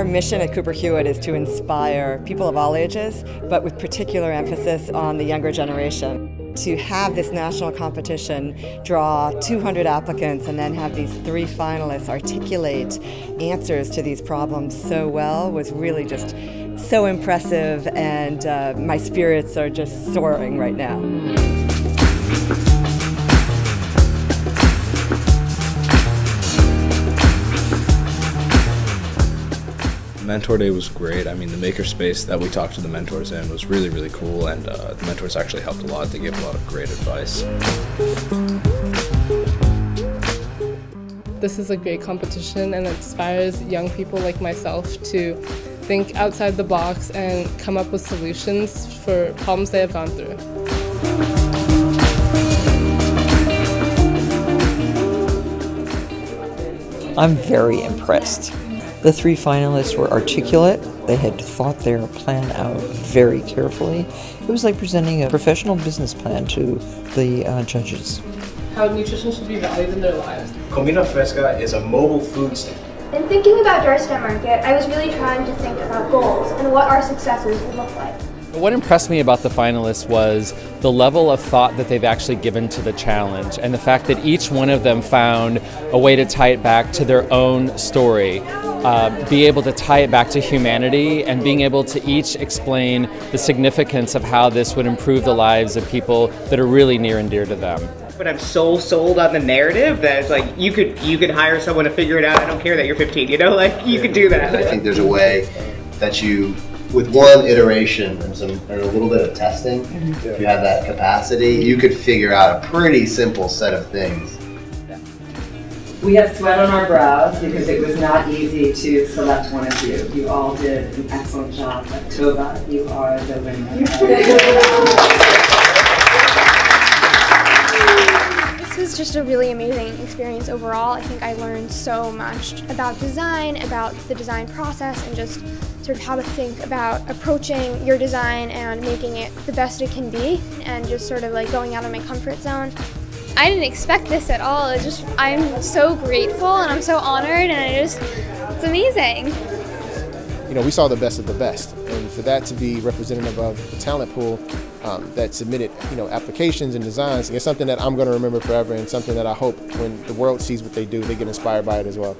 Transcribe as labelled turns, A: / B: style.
A: Our mission at Cooper Hewitt is to inspire people of all ages, but with particular emphasis on the younger generation. To have this national competition draw 200 applicants and then have these three finalists articulate answers to these problems so well was really just so impressive, and uh, my spirits are just soaring right now.
B: Mentor Day was great. I mean, the makerspace that we talked to the mentors in was really, really cool, and uh, the mentors actually helped a lot. They gave a lot of great advice.
C: This is a great competition and it inspires young people like myself to think outside the box and come up with solutions for problems they have gone through.
D: I'm very impressed. The three finalists were articulate. They had thought their plan out very carefully. It was like presenting a professional business plan to the uh, judges.
C: How nutrition should be valued in their lives.
E: Comida Fresca is a mobile food stand.
F: In thinking about Doorstep Market, I was really trying to think about goals and what our successes would look like.
G: What impressed me about the finalists was the level of thought that they've actually given to the challenge and the fact that each one of them found a way to tie it back to their own story. Uh, be able to tie it back to humanity and being able to each explain the significance of how this would improve the lives of people that are really near and dear to them.
H: But I'm so sold on the narrative that it's like you could you could hire someone to figure it out. I don't care that you're 15. You know, like you could do that.
I: I think there's a way that you with one iteration and some and a little bit of testing, mm-hmm. if you have that capacity, you could figure out a pretty simple set of things.
J: We have sweat on our brows because it was not easy to select one of you. You all did an excellent job. But Tova, you are the winner.
F: this was just a really amazing experience overall. I think I learned so much about design, about the design process, and just sort of how to think about approaching your design and making it the best it can be and just sort of like going out of my comfort zone. I didn't expect this at all. It's just I'm so grateful and I'm so honored and I just it's amazing.
K: You know, we saw the best of the best, and for that to be representative of the talent pool um, that submitted, you know, applications and designs, it's something that I'm going to remember forever, and something that I hope when the world sees what they do, they get inspired by it as well.